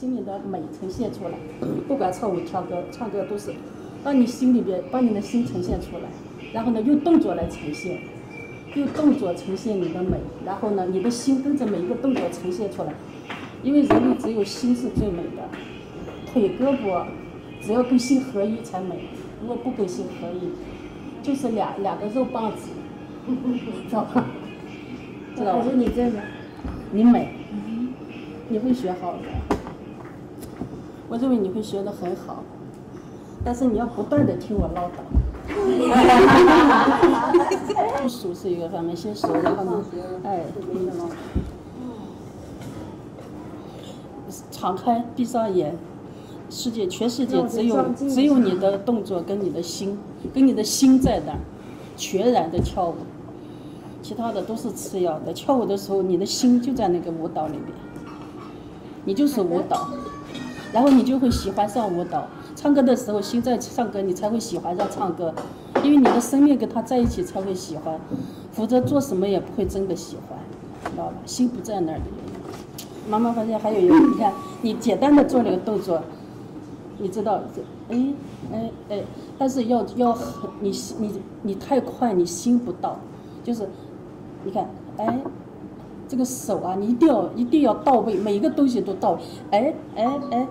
心里的美呈现出来。不管跳舞、跳歌、唱歌都是，把你心里边把你的心呈现出来，然后呢用动作来呈现，用动作呈现你的美，然后呢你的心跟着每一个动作呈现出来。因为人类只有心是最美的，腿胳膊只要跟心合一才美，如果不跟心合一，就是两两个肉棒子，知道吧？知道吧？还是你这个，你美，你会学好的。我认为你会学得很好，但是你要不断的听我唠叨。不熟是一个方面，先熟，然后呢，哎，敞开，闭上眼，世界全世界只有只有你的动作跟你的心，跟你的心在那儿，全然的跳舞，其他的都是次要的。跳舞的时候，你的心就在那个舞蹈里面，你就是舞蹈，然后你就会喜欢上舞蹈。唱歌的时候，心在唱歌，你才会喜欢上唱歌，因为你的生命跟他在一起才会喜欢，否则做什么也不会真的喜欢，知道吧？心不在那儿的。妈妈发现还有一个，你看，你简单的做那个动作，你知道，这哎哎哎，但是要要很，你你你太快，你心不到，就是，你看，哎，这个手啊，你一定要一定要到位，每一个东西都到位，哎哎哎，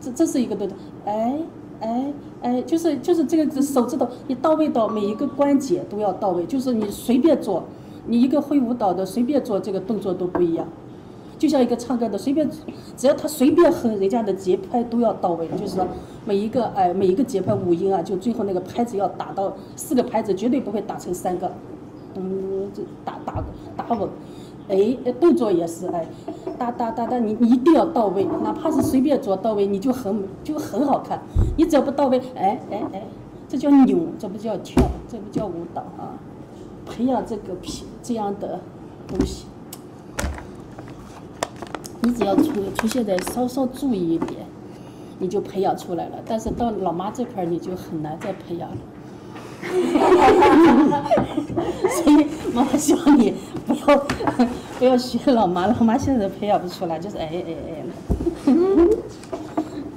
这这是一个动作，哎哎哎，就是就是这个手指头，你到位到每一个关节都要到位，就是你随便做，你一个会舞蹈的随便做这个动作都不一样。就像一个唱歌的，随便只要他随便哼，人家的节拍都要到位，就是说每一个哎每一个节拍五音啊，就最后那个拍子要打到四个拍子，绝对不会打成三个，嗯，这打打打稳，哎动作也是哎，哒哒哒哒，你你一定要到位，哪怕是随便做到位，你就很就很好看，你只要不到位，哎哎哎，这叫扭，这不叫跳，这不叫舞蹈啊，培养这个皮这样的东西。你只要出出现在稍稍注意一点，你就培养出来了。但是到老妈这块，你就很难再培养了。所以妈妈希望你不要不要学老妈，老妈现在培养不出来，就是哎哎哎。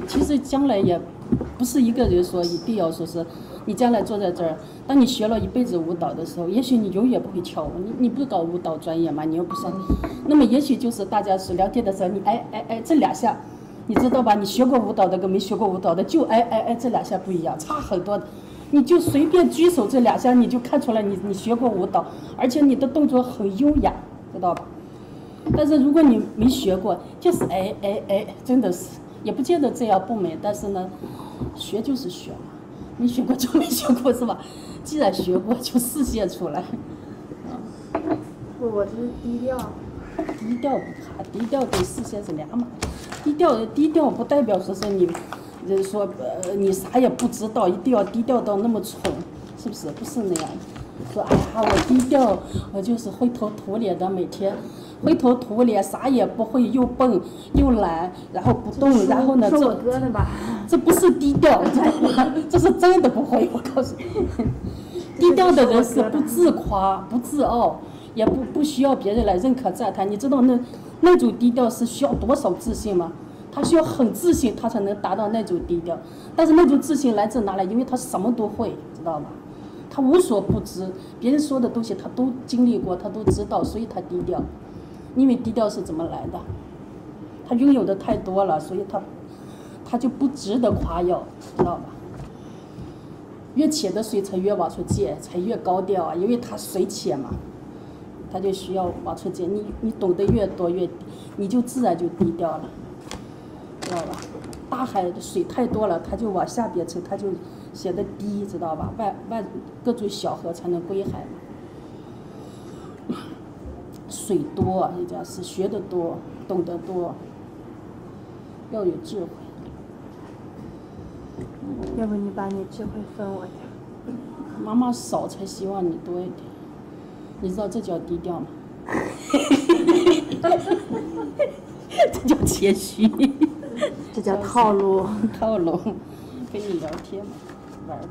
其实将来也不是一个人说一定要说是，你将来坐在这儿，当你学了一辈子舞蹈的时候，也许你永远不会跳舞。你你不搞舞蹈专业吗？你又不上，那么也许就是大家是聊天的时候，你哎哎哎这两下，你知道吧？你学过舞蹈的跟没学过舞蹈的，就哎哎哎这两下不一样，差很多。你就随便举手这两下，你就看出来你你学过舞蹈，而且你的动作很优雅，知道吧？但是如果你没学过，就是哎哎哎，真的是也不见得这样不美。但是呢，学就是学嘛，没学过就没学过是吧？既然学过，就实现出来。不，我是低调。低调不怕，低调跟实现是两码。低调低调不代表说是你，就是说呃你啥也不知道，一定要低调到那么蠢，是不是？不是那样。说哎呀，我低调，我就是灰头土脸的，每天灰头土脸，啥也不会，又笨又懒，然后不动，然后呢说我这哥的吧？这不是低调，知道吗？这是真的不会，我告诉你。低调的人是不自夸、不自傲，也不不需要别人来认可赞叹。你知道那那种低调是需要多少自信吗？他需要很自信，他才能达到那种低调。但是那种自信来自哪里？因为他什么都会，知道吗？他无所不知，别人说的东西他都经历过，他都知道，所以他低调。因为低调是怎么来的？他拥有的太多了，所以他他就不值得夸耀，知道吧？越浅的水才越往出溅，才越高调啊，因为他水浅嘛，它就需要往出溅。你你懂得越多越，你就自然就低调了，知道吧？大海的水太多了，它就往下边沉，它就显得低，知道吧？外外各种小河才能归海嘛。水多，人家是学的多，懂得多，要有智慧。要不你把你智慧分我点？妈妈少才希望你多一点，你知道这叫低调吗？这叫谦虚，这叫套路。套路，跟你聊天嘛，玩儿的。